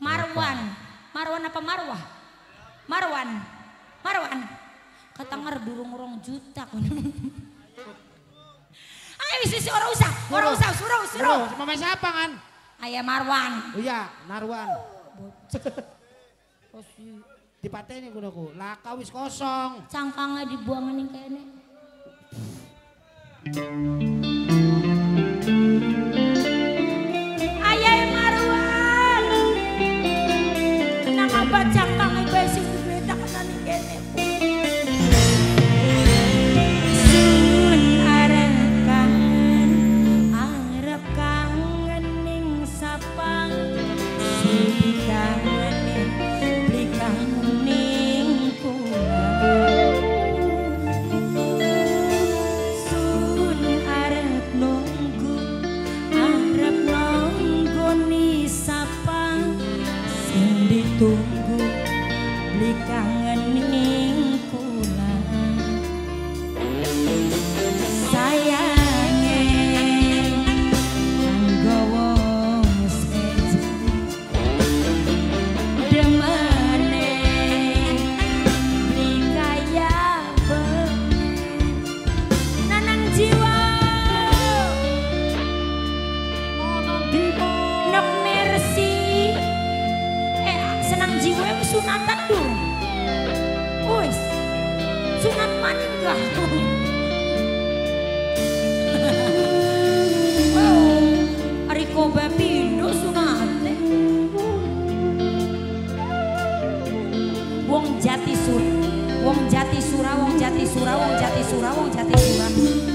Marwan. Marwan apa Marwah? Marwan. Marwan. Ketengar durung rong juta Ayo isi si orang usah, orang usah, suruh, suruh. Cuma siapa kan? Ayah Marwan. Oh, iya, Narwan. Di Dipateni ini kudaku, laka wis kosong. Cangkangnya dibuang ini kayaknya. sunatan dulu. Wis. Sunat maninggal. oh, Riko Bepindo sunate. Wong jati sur, wong jati sura, wong jati sura, wong jati sura, wong jati sura.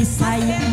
e saia.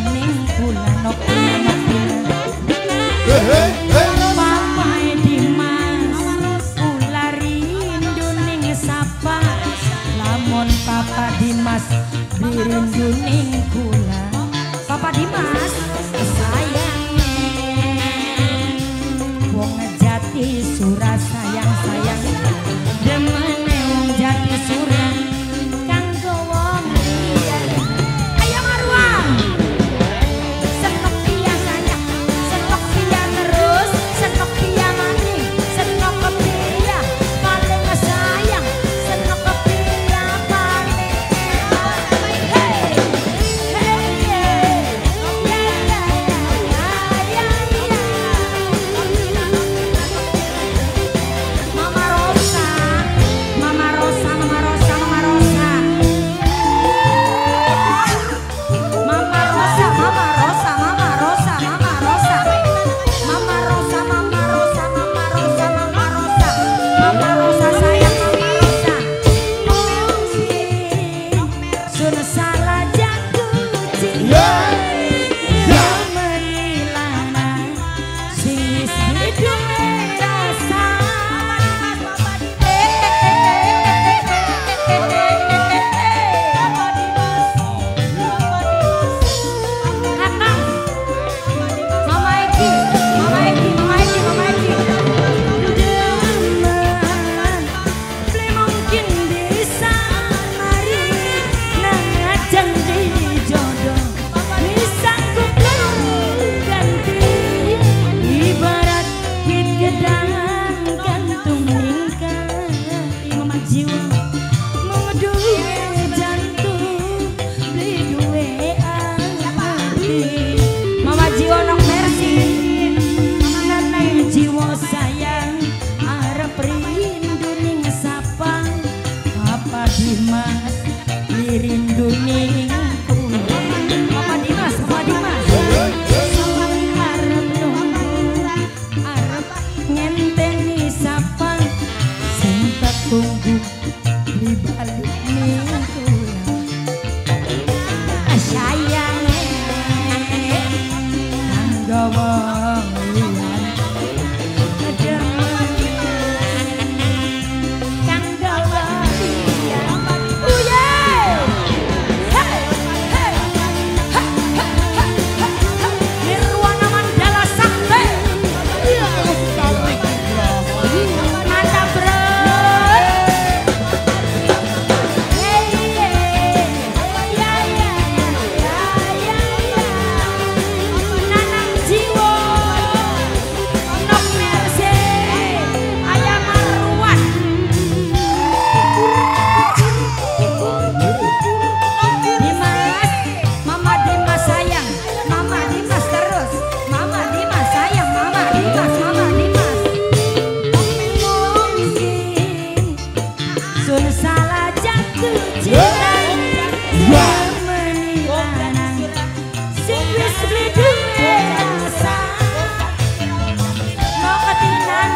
fundo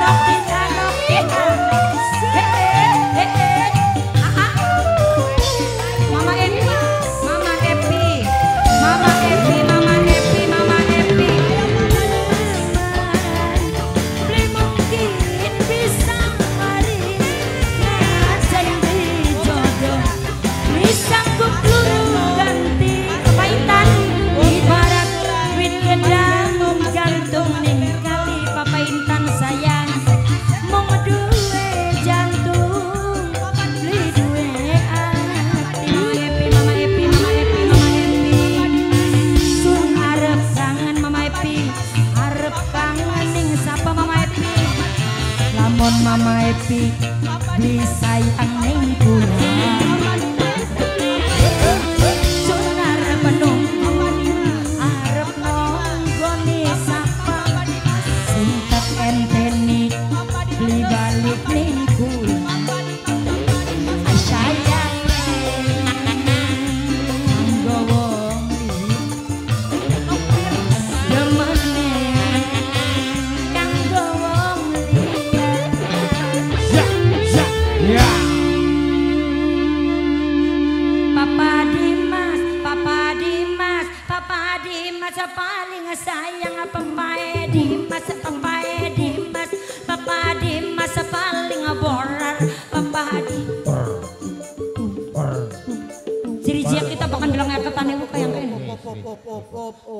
Happy Please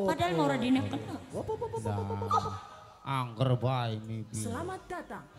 Padahal mau radine kena. Angker Selamat datang.